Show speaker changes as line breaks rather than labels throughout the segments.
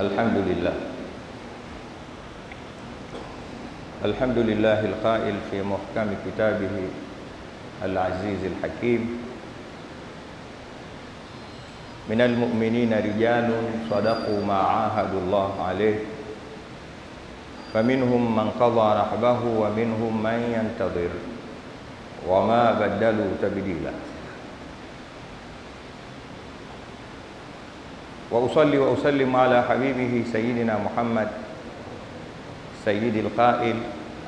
الحمد لله الحمد لله القائل في محكم كتابه العزيز الحكيم من المؤمنين رجال صدقوا ما عاهدوا الله عليه فمنهم من قضى نحبه ومنهم من ينتظر وما بدلوا تبديلا. وأصلي وأسلم على حبيبه سيدنا محمد سيد القائل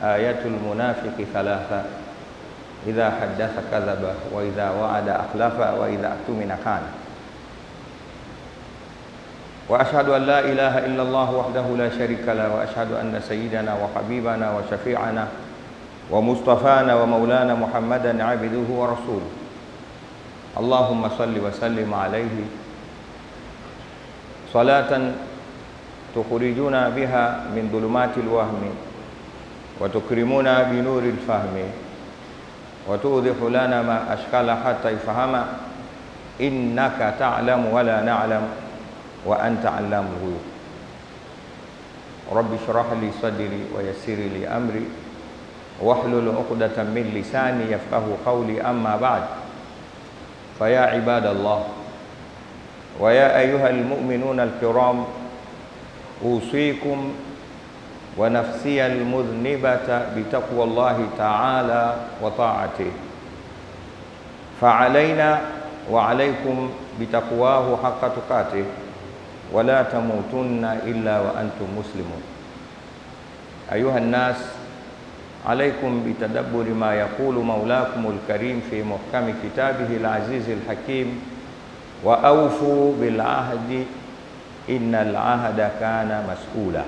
آية المنافق ثلاثة إذا حدث كذب وإذا وعد أخلف وإذا أؤتمن خان. وأشهد أن لا إله إلا الله وحده لا شريك له وأشهد أن سيدنا وحبيبنا وشفيعنا ومصطفانا ومولانا محمدا عبده ورسوله. اللهم صل وسلم عليه صلاة تخرجنا بها من ظلمات الوهم وتكرمنا بنور الفهم وتوضح لنا ما أشكال حتى يفهم. إنك تعلم ولا نعلم وأنت علام الغيوب. رب اشرح لي صدري ويسر لي أمري. واحلل عقدة من لساني يفقه قولي. أما بعد فيا عباد الله ويا أيها المؤمنون الكرام أوصيكم ونفسي المذنبة بتقوى الله تعالى وطاعته. فعلينا وعليكم بتقواه حق تقاته ولا تموتن إلا وأنتم مسلمون. أيها الناس عليكم بتدبر ما يقول مولاكم الكريم في محكم كتابه العزيز الحكيم wa aufu bil ahdi innal ahda kana mas'ula.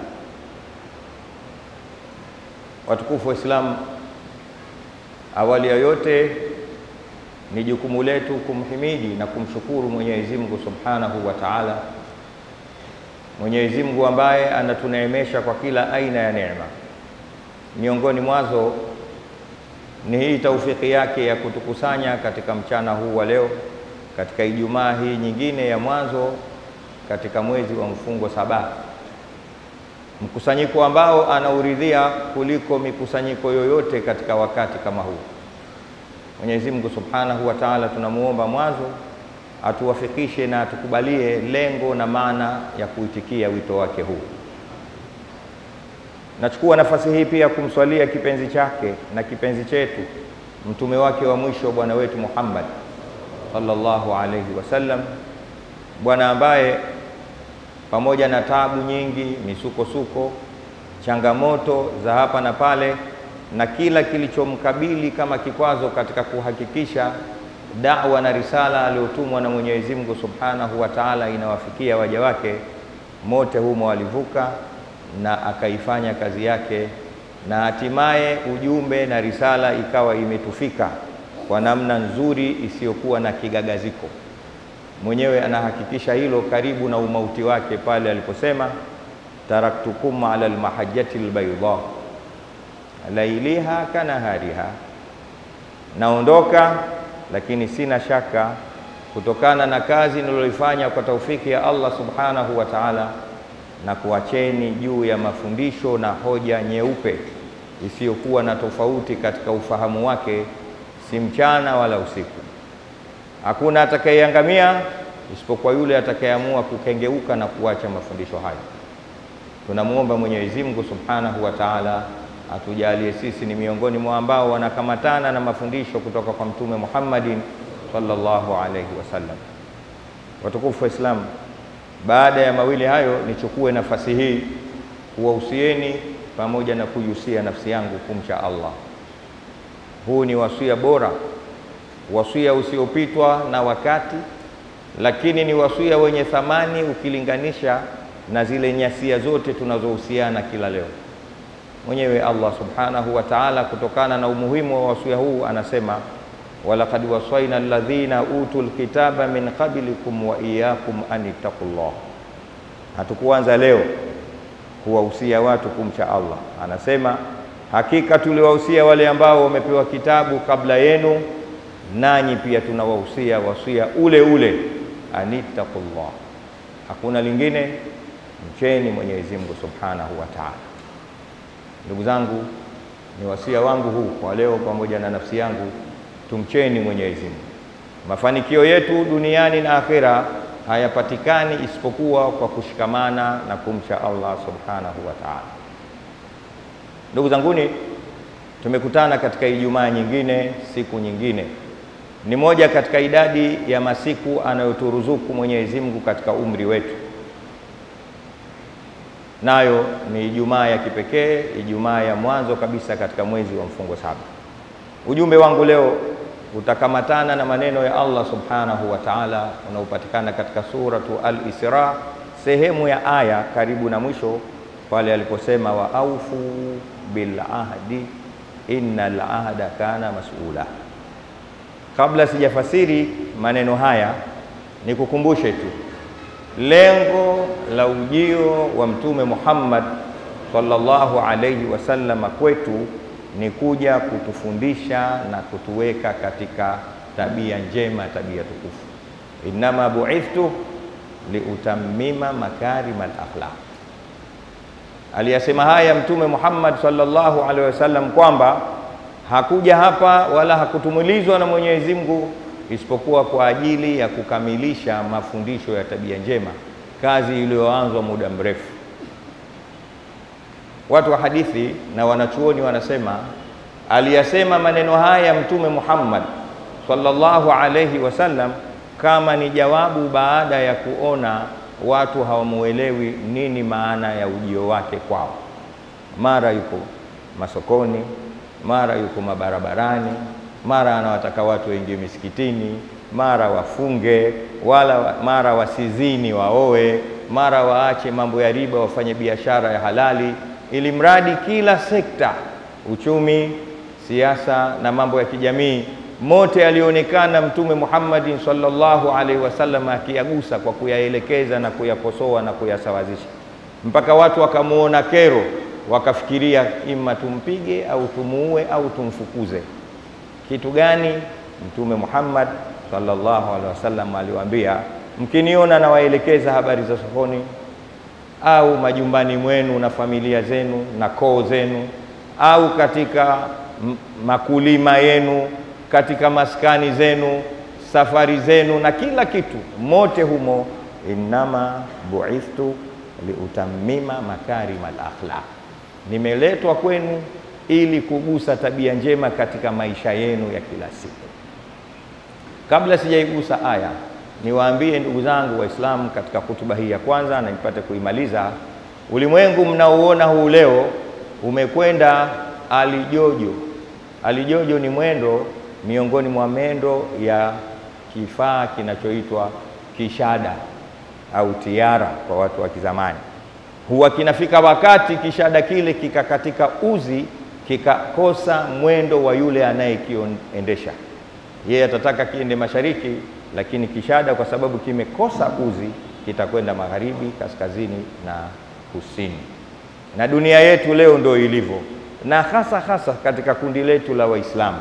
Watukufu Waislamu, awali ya yote ni jukumu letu kumhimidi na kumshukuru Mwenyezi Mungu Subhanahu wa Ta'ala, Mwenyezi Mungu ambaye anatuneemesha kwa kila aina ya neema. Miongoni mwazo ni hii taufiki yake ya kutukusanya katika mchana huu wa leo katika Ijumaa hii nyingine ya mwanzo katika mwezi wa mfungo saba, mkusanyiko ambao anauridhia kuliko mikusanyiko yoyote katika wakati kama huu. Mwenyezi Mungu Subhanahu wa Ta'ala, tunamuomba mwanzo atuwafikishe na atukubalie lengo na maana ya kuitikia wito wake huu. Nachukua nafasi hii pia kumswalia kipenzi chake na kipenzi chetu mtume wake wa mwisho bwana wetu Muhammad sallallahu alayhi wasallam, bwana ambaye pamoja na tabu nyingi, misukosuko, changamoto za hapa na pale, na kila kilichomkabili kama kikwazo katika kuhakikisha da'wa na risala aliyotumwa na Mwenyezi Mungu Subhanahu wa Ta'ala inawafikia waja wake, mote humo alivuka na akaifanya kazi yake, na hatimaye ujumbe na risala ikawa imetufika kwa namna nzuri isiyokuwa na kigagaziko. Mwenyewe anahakikisha hilo karibu na umauti wake pale aliposema, taraktukum ala almahajjati albayda lailiha kanahariha, naondoka lakini sina shaka kutokana na kazi niloifanya kwa taufiki ya Allah subhanahu wa ta'ala, na kuacheni juu ya mafundisho na hoja nyeupe isiyokuwa na tofauti katika ufahamu wake, si mchana wala usiku. Hakuna atakayeangamia isipokuwa yule atakayeamua kukengeuka na kuacha mafundisho hayo. Tunamwomba Mwenyezi Mungu Subhanahu wa Ta'ala atujalie sisi ni miongoni mwa ambao wanakamatana na mafundisho kutoka kwa Mtume Muhammadin sallallahu alayhi wasallam. Watukufu wa Islam, baada ya mawili hayo, nichukue nafasi hii kuwahusieni pamoja na kuihusia nafsi yangu kumcha Allah. Huu ni wasia bora wasia usiopitwa na wakati, lakini ni wasia wenye thamani ukilinganisha na zile nyasia zote tunazohusiana kila leo. Mwenyewe Allah subhanahu wa ta'ala, kutokana na umuhimu wa wasia huu, anasema walaqad wasaina alladhina utul kitaba min qablikum wa iyyakum an ittaqullah. Hatukuanza leo kuwahusia watu kumcha Allah, anasema hakika tuliwahusia wale ambao wamepewa kitabu kabla yenu, nanyi pia tunawahusia wasia ule ule, anittaqullah. Hakuna lingine, mcheni Mwenyezi Mungu subhanahu wa ta'ala. Ndugu zangu, ni wasia wangu huu kwa leo, pamoja na nafsi yangu, tumcheni Mwenyezi Mungu. Mafanikio yetu duniani na akhera hayapatikani isipokuwa kwa kushikamana na kumcha Allah subhanahu wa ta'ala. Ndugu zanguni, tumekutana katika Ijumaa nyingine, siku nyingine, ni moja katika idadi ya masiku anayoturuzuku Mwenyezi Mungu katika umri wetu, nayo ni Ijumaa ya kipekee, Ijumaa ya mwanzo kabisa katika mwezi wa mfungo saba. Ujumbe wangu leo utakamatana na maneno ya Allah subhanahu wa ta'ala unaopatikana katika suratu Al-Isra, sehemu ya aya karibu na mwisho pale aliposema wa aufu bil ahdi innal ahda kana mas'ula. Kabla sijafasiri maneno haya, nikukumbushe tu lengo la ujio wa Mtume Muhammad sallallahu alayhi wasallam kwetu ni kuja kutufundisha na kutuweka katika tabia njema, tabia tukufu. Innama buithtu liutammima makarima al-akhlaq. Aliyasema haya Mtume Muhammad sallallahu alaihi wasallam kwamba hakuja hapa wala hakutumulizwa na Mwenyezi Mungu isipokuwa kwa ajili ya kukamilisha mafundisho ya tabia njema, kazi iliyoanzwa muda mrefu. Watu wa hadithi na wanachuoni wanasema aliyasema maneno haya Mtume Muhammad sallallahu alaihi wasallam kama ni jawabu baada ya kuona watu hawamuelewi nini maana ya ujio wake kwao. Mara yuko masokoni, mara yuko mabarabarani, mara anawataka watu waingie misikitini, mara wafunge, wala mara wasizini waoe, mara waache mambo ya riba, wafanye biashara ya halali, ili mradi kila sekta, uchumi, siasa na mambo ya kijamii mote alionekana Mtume Muhammadin sallallahu alaihi wasallam akiyagusa kwa kuyaelekeza na kuyakosoa na kuyasawazisha, mpaka watu wakamuona kero, wakafikiria ima tumpige au tumuue au tumfukuze. Kitu gani? Mtume Muhammad sallallahu alaihi wasallam aliwaambia, mkiniona nawaelekeza habari za sokoni au majumbani mwenu na familia zenu na koo zenu au katika makulima yenu katika maskani zenu, safari zenu na kila kitu, mote humo, innama buithtu liutamima makarima al-akhlaq, nimeletwa kwenu ili kugusa tabia njema katika maisha yenu ya kila siku. Kabla sijaigusa aya, niwaambie ndugu zangu Waislamu katika hutuba hii ya kwanza na nipate kuimaliza, ulimwengu mnaouona huu leo umekwenda alijojo. Alijojo ni mwendo miongoni mwa mendo ya kifaa kinachoitwa kishada au tiara kwa watu wa kizamani. Huwa kinafika wakati kishada kile kikakatika uzi, kikakosa mwendo wa yule anayekiendesha. Yeye atataka kiende mashariki, lakini kishada kwa sababu kimekosa uzi kitakwenda magharibi, kaskazini na kusini. Na dunia yetu leo ndio ilivyo, na hasa hasa katika kundi letu la Waislamu.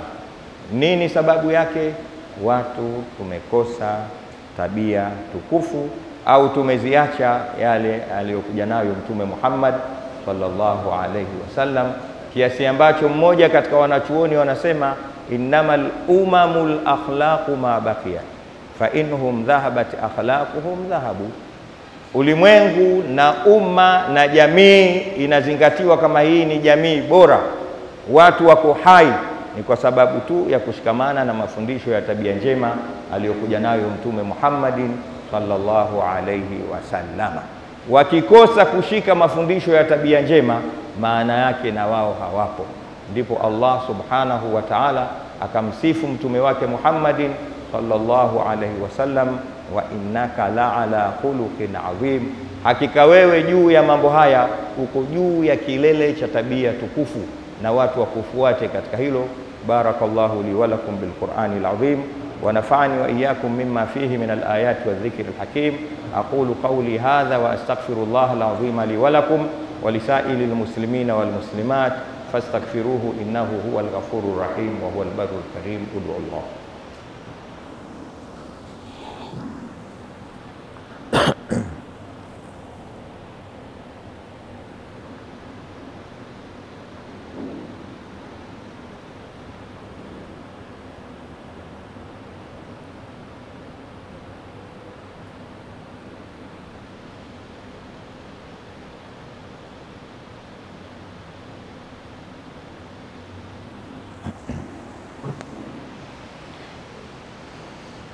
Nini sababu yake? Watu tumekosa tabia tukufu au tumeziacha yale aliyokuja nayo Mtume Muhammad sallallahu alaihi wasallam, kiasi ambacho mmoja katika wanachuoni wanasema innamal umamul akhlaqu ma baqiya fa inhum dhahabat akhlaquhum dhahabu, ulimwengu na umma na jamii inazingatiwa kama hii ni jamii bora, watu wako hai ni kwa sababu tu ya kushikamana na mafundisho ya tabia njema aliyokuja nayo Mtume Muhammadin sallallahu alayhi wasallama. Wakikosa kushika mafundisho ya tabia njema, maana yake na wao hawapo. Ndipo Allah subhanahu wa ta'ala akamsifu mtume wake Muhammadin sallallahu alayhi wasallam, wa innaka la ala khuluqin adhim, hakika wewe juu ya mambo haya uko juu ya kilele cha tabia tukufu, na watu wakufuate katika hilo. Barakallahu li wa lakum bil Qur'ani al azim wa nafa'ani wa iyyakum mimma fihi min al ayati wa dhikri al hakim aqulu qawli hadha wa astaghfirullah al azim li wa lakum wa lisaili al muslimina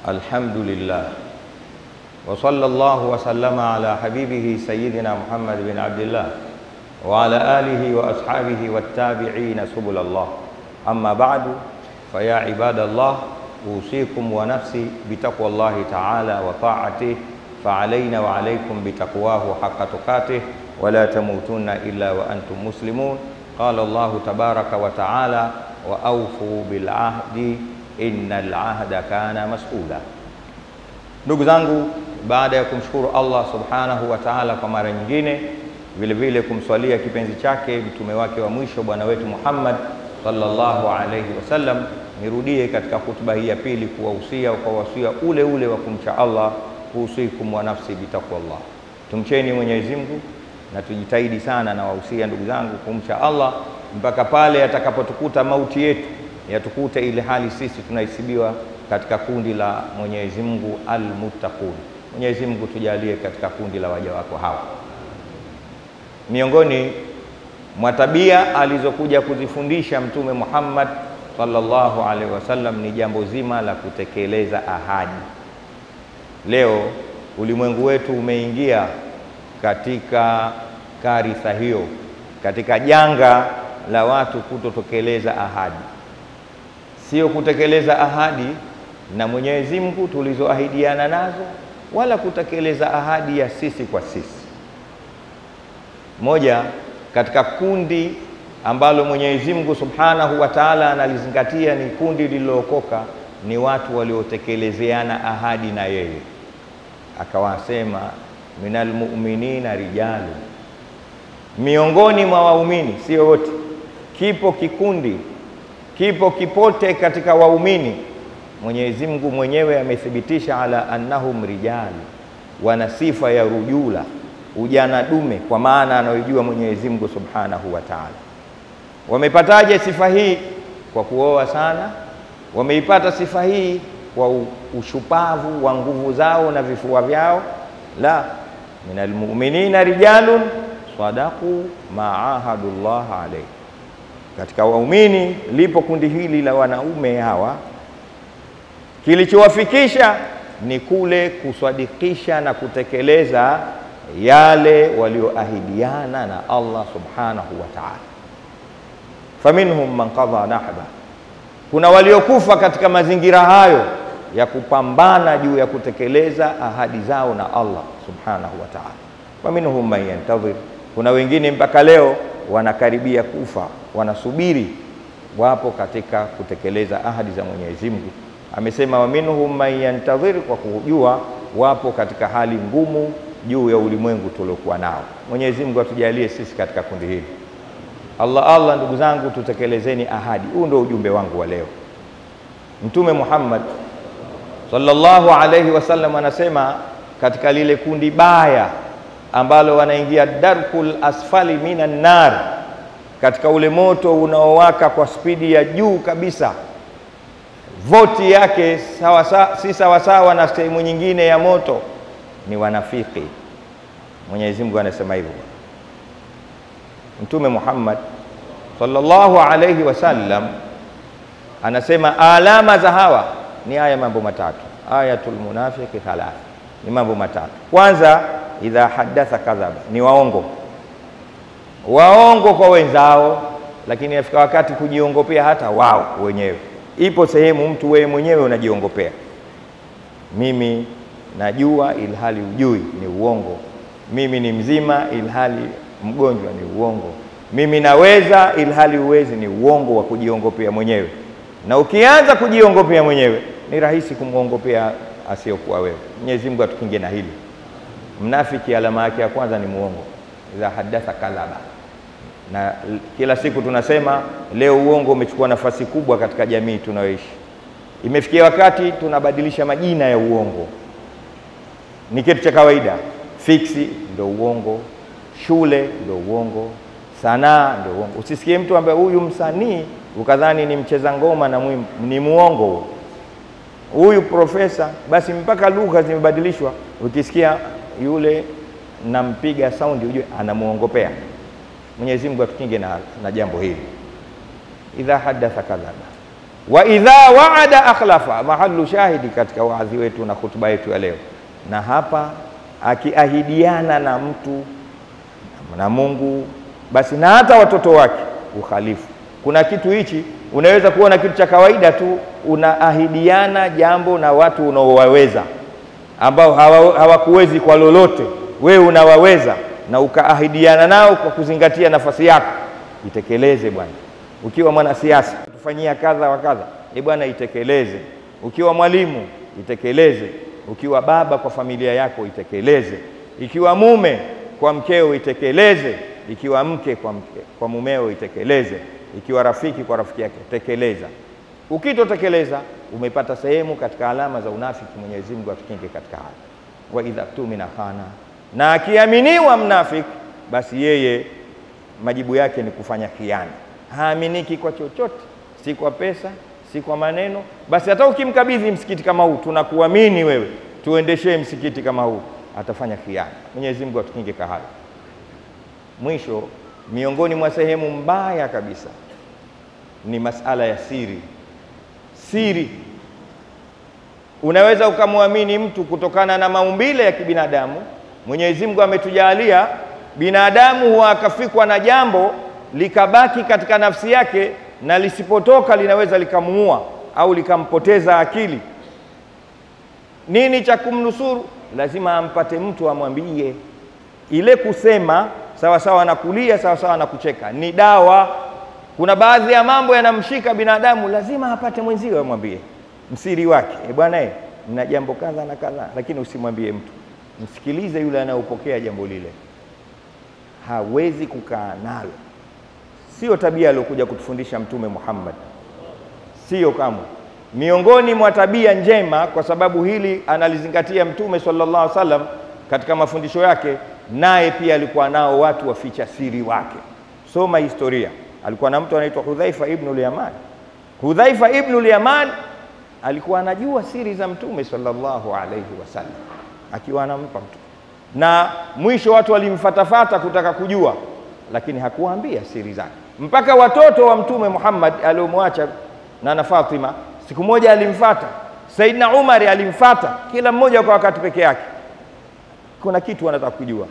wal muslimat fastaghfiruhu innahu huwal ghafurur rahim wa huwal barrul karim. Ud'u Allah Alhamdulillah wa sallallahu wa sallama ala habibihi sayyidina Muhammad bin Abdillah wa ala alihi wa ashabihi wattabi'ina subul Allah amma ba'du fa ya ibadallah usikum wa nafsi bitaqwallahi ta'ala wa ta'atih fa innal ahda kana mas'ula. Ndugu zangu, baada ya kumshukuru Allah subhanahu wa ta'ala kwa mara nyingine, vile vile kumswalia kipenzi chake mtume wake wa mwisho bwana wetu Muhammad sallallahu alayhi wasallam, nirudie katika hutuba hii ya pili kuwahusia kwa wasia ule ule wa kumcha Allah, kuhusikum wa nafsi bitaqwallah. Tumcheni Mwenyezi Mungu na tujitahidi sana, na wahusia ndugu zangu kumcha Allah mpaka pale atakapotukuta mauti yetu yatukute ile hali sisi tunahesibiwa katika kundi la Mwenyezi Mungu almuttaqun. Mwenyezi Mungu tujalie katika kundi la waja wako hawa. Miongoni mwa tabia alizokuja kuzifundisha Mtume Muhammad sallallahu alaihi wasallam ni jambo zima la kutekeleza ahadi. Leo ulimwengu wetu umeingia katika karitha hiyo, katika janga la watu kutotekeleza ahadi sio kutekeleza ahadi na Mwenyezi Mungu tulizoahidiana nazo, wala kutekeleza ahadi ya sisi kwa sisi. Moja katika kundi ambalo Mwenyezi Mungu Subhanahu wa Ta'ala analizingatia ni kundi lililookoka, ni watu waliotekelezeana ahadi na yeye, akawasema minal mu'minina rijalu, miongoni mwa waumini, sio wote, kipo kikundi kipo kipote katika waumini. Mwenyezi Mungu mwenyewe amethibitisha ala annahum rijal, wana sifa ya rujula, ujana dume, kwa maana anayojua Mwenyezi Mungu Subhanahu wa Ta'ala. Wamepataje sifa hii? Kwa kuoa sana. Wameipata sifa hii kwa ushupavu wa nguvu zao na vifua vyao? La, minal mu'minina rijalun sadaqu ma ahadullah alayhi katika waumini lipo kundi hili la wanaume hawa, kilichowafikisha ni kule kuswadikisha na kutekeleza yale walioahidiana na Allah subhanahu wa ta'ala. Faminhum man qadha nahba, kuna waliokufa katika mazingira hayo ya kupambana juu ya kutekeleza ahadi zao na Allah subhanahu wa ta'ala. Faminhum man yantadhir, kuna wengine mpaka leo wanakaribia kufa, wanasubiri, wapo katika kutekeleza ahadi za Mwenyezi Mungu. Amesema waminhum man yantadhir, kwa kujua wapo katika hali ngumu juu ya ulimwengu tuliokuwa nao. Mwenyezi Mungu atujalie sisi katika kundi hili. Allah Allah, ndugu zangu, tutekelezeni ahadi. Huu ndio ujumbe wangu wa leo. Mtume Muhammad sallallahu alayhi wasallam anasema katika lile kundi baya ambalo wanaingia darkul asfali minan nar, katika ule moto unaowaka kwa spidi ya juu kabisa, voti yake sawa sawa, si sawasawa na sehemu nyingine ya moto, ni wanafiki. Mwenyezi Mungu anasema hivyo. Mtume Muhammad sallallahu alayhi wasallam anasema alama za hawa ni aya mambo matatu. Ayatul munafiqi thalath, ni mambo matatu. Kwanza, idha hadatha kadhaba, ni waongo, waongo kwa wenzao, lakini inafika wakati kujiongopea hata wao wenyewe. Ipo sehemu mtu wewe mwenyewe unajiongopea, mimi najua ilhali ujui, ni uongo. Mimi ni mzima ilhali mgonjwa, ni uongo. Mimi naweza ilhali uwezi, ni uongo wa kujiongopea mwenyewe. Na ukianza kujiongopea mwenyewe, ni rahisi kumwongopea asiyokuwa wewe. Mwenyezi Mungu atukinge na hili. Mnafiki alama yake ya kwanza ni muongo, idha hadatha kadhaba. Na kila siku tunasema leo uongo umechukua nafasi kubwa katika jamii tunayoishi. Imefikia wakati tunabadilisha majina ya uongo, ni kitu cha kawaida. Fiksi ndo uongo, shule ndo uongo, sanaa ndo uongo. Usisikie mtu ambaye huyu msanii ukadhani ni mcheza ngoma na mwimu, ni muongo. Huyu profesa, basi mpaka lugha zimebadilishwa. Ukisikia yule nampiga saundi, ujue anamuongopea. Mwenyezi Mungu atukinge na, na jambo hili. Idha hadatha kadhaba wa idha waada akhlafa, mahalu shahidi katika waadhi wetu na hutuba yetu ya leo. Na hapa akiahidiana na mtu na Mungu, basi na hata watoto wake ukhalifu. Kuna kitu hichi unaweza kuona kitu cha kawaida tu, unaahidiana jambo na watu unaowaweza ambao hawakuwezi hawa kwa lolote, wewe unawaweza na ukaahidiana nao kwa kuzingatia nafasi yako, itekeleze bwana. Ukiwa mwanasiasa tufanyia kadha wa kadha, e bwana, itekeleze. Ukiwa mwalimu itekeleze. Ukiwa baba kwa familia yako itekeleze. Ikiwa mume kwa mkeo itekeleze. Ikiwa mke kwa, mke, kwa mumeo itekeleze. Ikiwa rafiki kwa rafiki yake tekeleza. Ukitotekeleza umepata sehemu katika alama za unafiki. Mwenyezi Mungu atukinge katika haya. wa idha tumina khana, na akiaminiwa mnafiki, basi yeye majibu yake ni kufanya khiana. Haaminiki kwa chochote, si kwa pesa, si kwa maneno. Basi hata ukimkabidhi msikiti kama huu, tunakuamini wewe, tuendeshee msikiti kama huu, atafanya khiana. Mwenyezi Mungu atukinge kahali. Mwisho, miongoni mwa sehemu mbaya kabisa ni masala ya siri. Siri unaweza ukamwamini mtu kutokana na maumbile ya kibinadamu. Mwenyezi Mungu ametujalia binadamu huwa akafikwa na jambo likabaki katika nafsi yake, na lisipotoka linaweza likamuua au likampoteza akili. Nini cha kumnusuru? Lazima ampate mtu amwambie. Ile kusema sawa sawa na kulia, sawa sawa na kucheka ni dawa. Kuna baadhi ya mambo yanamshika binadamu, lazima apate mwenziwe amwambie msiri wake, e bwana, nina na jambo kadha na kadha, lakini usimwambie mtu, msikilize yule anayopokea jambo lile, hawezi kukaa nalo. Sio tabia aliyokuja kutufundisha Mtume Muhammad, sio kamwe miongoni mwa tabia njema, kwa sababu hili analizingatia Mtume sallallahu alaihi wasallam katika mafundisho yake, naye pia alikuwa nao watu waficha siri wake. Soma historia, alikuwa na mtu anaitwa Hudhaifa ibnul Yaman. Hudhaifa ibnul Yaman alikuwa anajua siri za Mtume sallallahu alaihi wasallam, akiwa anampa mtu, na mwisho watu walimfatafata kutaka kujua, lakini hakuwaambia siri zake, mpaka watoto wa Mtume Muhammad aliomwacha na Fatima siku moja alimfata Saidina Umari alimfata, kila mmoja kwa wakati peke yake. Kuna kitu anataka kujua.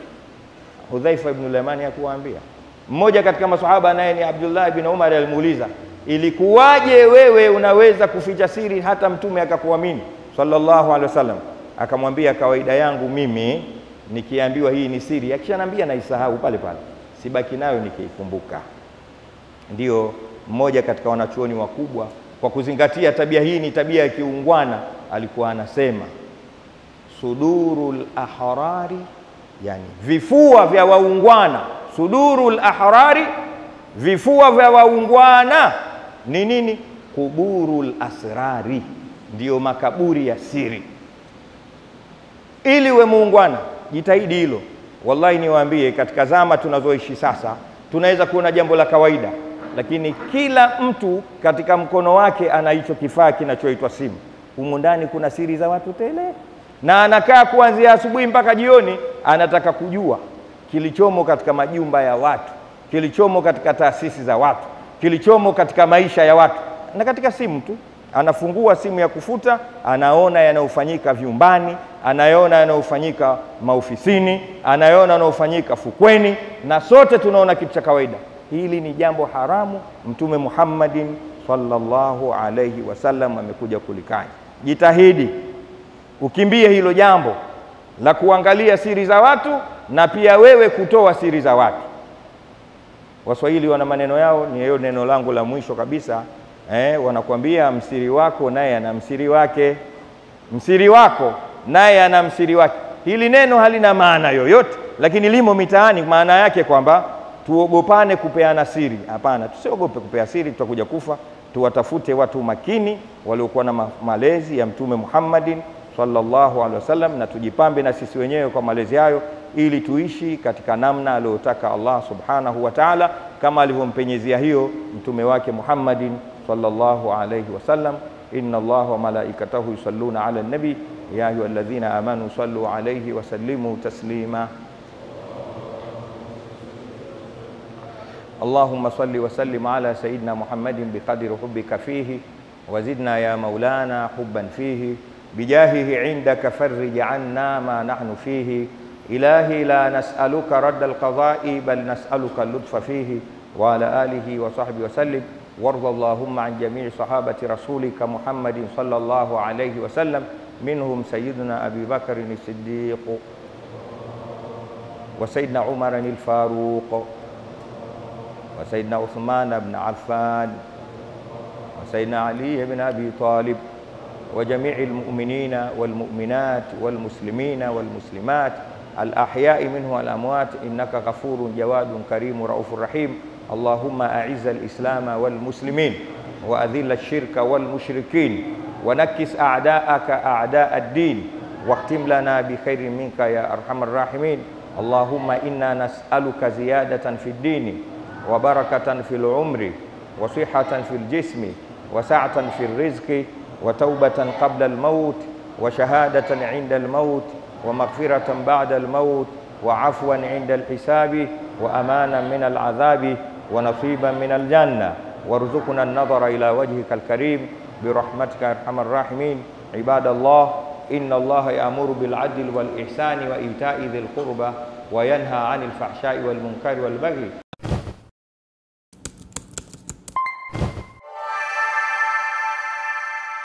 Hudhaifa ibn Yamani hakuwaambia. Mmoja katika maswahaba naye ni Abdullah ibn Umar alimuuliza, ilikuwaje wewe unaweza kuficha siri hata mtume akakuamini sallallahu alaihi wasallam? Akamwambia, kawaida yangu mimi nikiambiwa hii ni siri, akishanambia naisahau pale pale, sibaki nayo nikiikumbuka. Ndio mmoja katika wanachuoni wakubwa kwa kuzingatia tabia hii ni tabia ya kiungwana, alikuwa anasema sudurul ahrari, yani vifua vya waungwana. Sudurul ahrari, vifua vya waungwana ni nini? Kuburul asrari, ndiyo makaburi ya siri. Ili we muungwana, jitahidi hilo. Wallahi niwaambie, katika zama tunazoishi sasa, tunaweza kuona jambo la kawaida lakini kila mtu katika mkono wake ana hicho kifaa kinachoitwa simu. Humu ndani kuna siri za watu tele, na anakaa kuanzia asubuhi mpaka jioni, anataka kujua kilichomo katika majumba ya watu, kilichomo katika taasisi za watu, kilichomo katika maisha ya watu, na katika simu tu. Anafungua simu ya kufuta, anaona yanayofanyika vyumbani, anaona yanayofanyika maofisini, anayeona yanayofanyika fukweni, na sote tunaona kitu cha kawaida. Hili ni jambo haramu. Mtume Muhammadin sallallahu alayhi wasallam amekuja kulikanya. Jitahidi ukimbie hilo jambo la kuangalia siri za watu na pia wewe kutoa siri za watu. Waswahili wana maneno yao, ni hiyo neno langu la mwisho kabisa eh, wanakuambia msiri wako naye ana msiri wake, msiri wako naye ana msiri wake. Hili neno halina maana yoyote, lakini limo mitaani. Maana yake kwamba tuogopane kupeana siri? Hapana, tusiogope kupea siri, tutakuja kufa. Tuwatafute watu makini waliokuwa na malezi ya Mtume Muhammadin sallallahu alaihi wasallam, na tujipambe na sisi wenyewe kwa malezi hayo, ili tuishi katika namna aliyotaka Allah subhanahu wa ta'ala, kama alivyompenyezia hiyo mtume wake Muhammadin sallallahu alaihi wasallam. إن الله وملائكته يصلون على النبي. يا أيها الذين آمنوا صلوا عليه وسلموا تسليما. اللهم صل وسلم على سيدنا محمد بقدر حبك فيه وزدنا يا مولانا حبا فيه. بجاهه عندك فرج عنا ما نحن فيه. إلهي لا نسألك رد القضاء بل نسألك اللطف فيه. وعلى آله وصحبه وسلم. وارض اللهم عن جميع صحابة رسولك محمد صلى الله عليه وسلم منهم سيدنا أبي بكر الصديق وسيدنا عمر الفاروق وسيدنا عثمان بن عفان وسيدنا علي بن أبي طالب وجميع المؤمنين والمؤمنات والمسلمين والمسلمات الأحياء منه والأموات إنك غفور جواد كريم رؤوف رحيم. اللهم أعز الإسلام والمسلمين وأذل الشرك والمشركين ونكس أعداءك أعداء الدين واختم لنا بخير منك يا أرحم الراحمين. اللهم إنا نسألك زيادة في الدين وبركة في العمر وصحة في الجسم وسعة في الرزق وتوبة قبل الموت وشهادة عند الموت ومغفرة بعد الموت وعفوا عند الحساب وأمانا من العذاب ونصيبا من الجنة. وارزقنا النظر إلى وجهك الكريم. برحمتك يا أرحم الراحمين. عباد الله إن الله يأمر بالعدل والإحسان وإيتاء ذي القربى وينهى عن الفحشاء والمنكر والبغي.